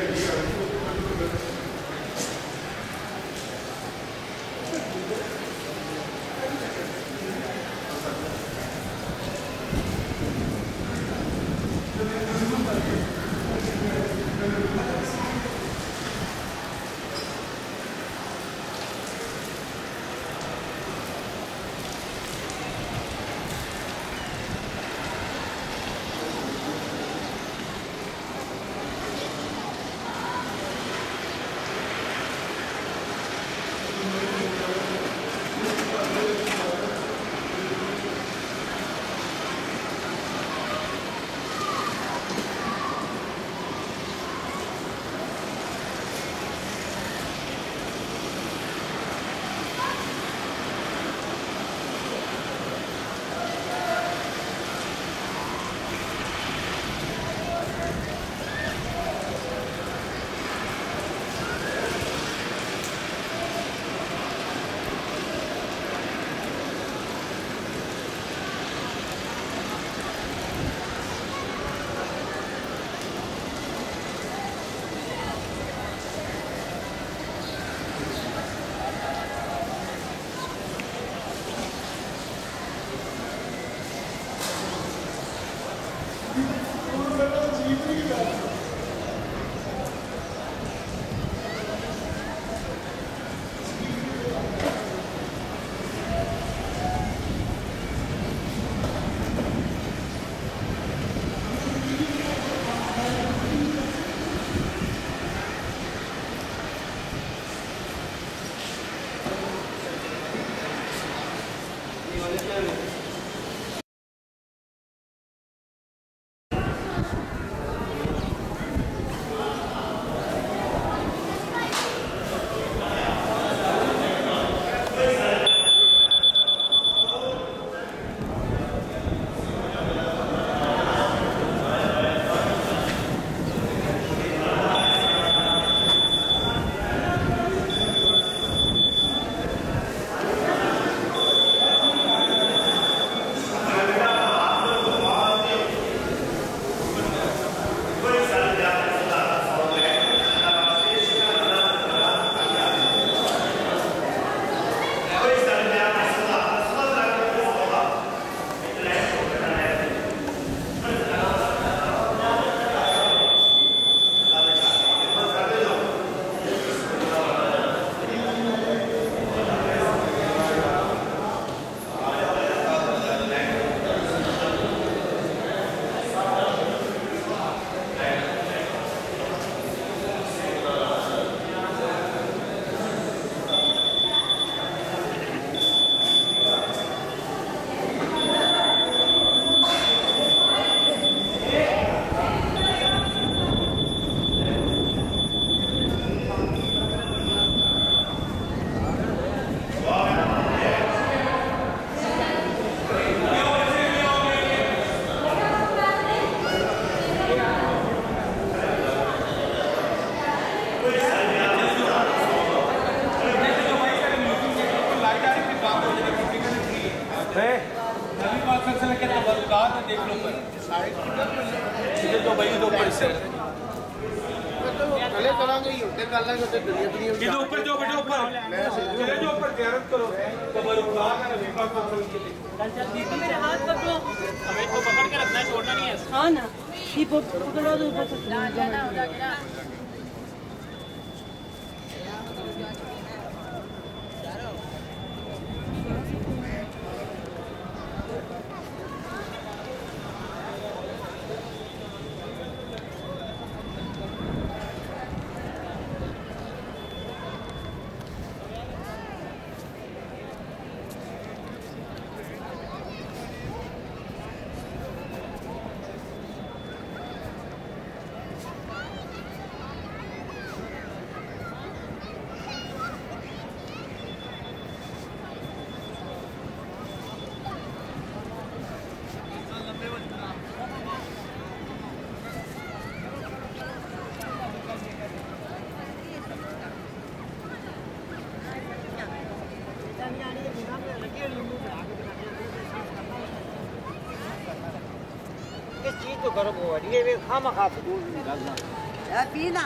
here, here. देख लो पर इधर तो भाई दो पर से गले करांगे ही होते है ते दुनिया दुनिया इधर ऊपर जो बेटा ऊपर चले जो ऊपर ज़ियारत करो तो बरुखा का नबी पाक को के लिए दीदी मेरे हाथ पकड़ो हमें इसको पकड़ के रखना छोड़ना नहीं है हाँ ना ये पकड़ो तो ऊपर से इस चीज़ तो गर्व हो रही है वे खाम खासी दूर निकालना पीना।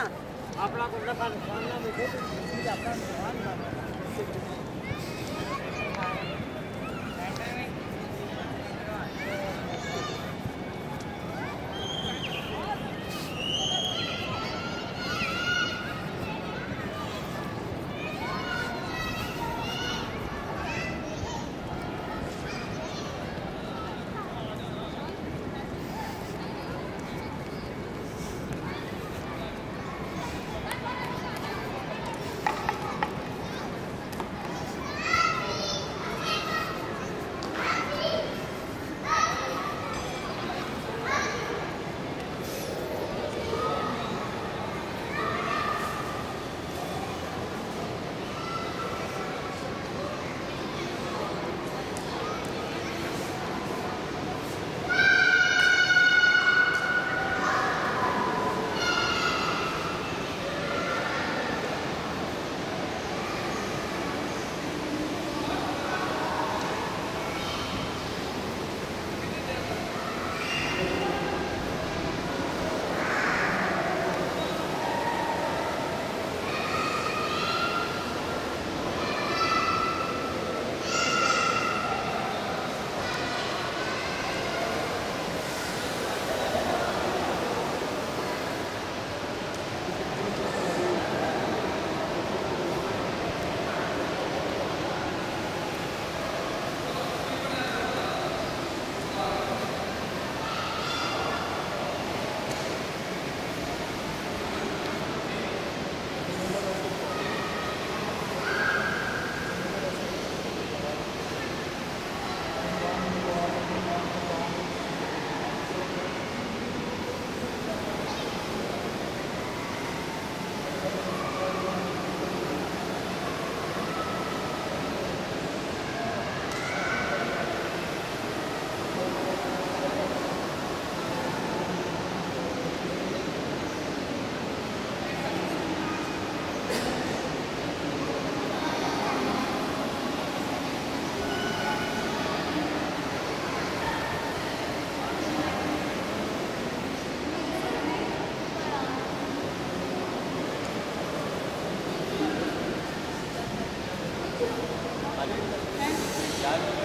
अपना को नफा नुकसान ना मिले अपना नुकसान done.